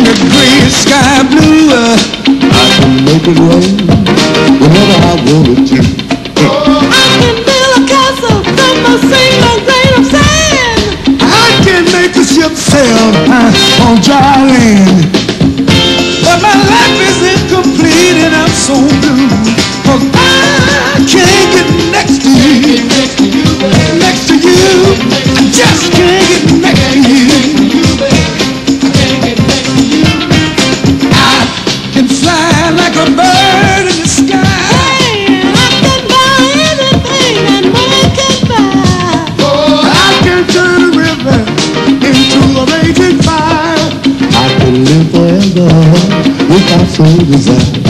in the gray sky blue. Uh, I can make it rain whenever I want it to. I can build a castle from a single grain of sand. I can make the ship sail uh, on dry land. poema do café do Zé.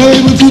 unable to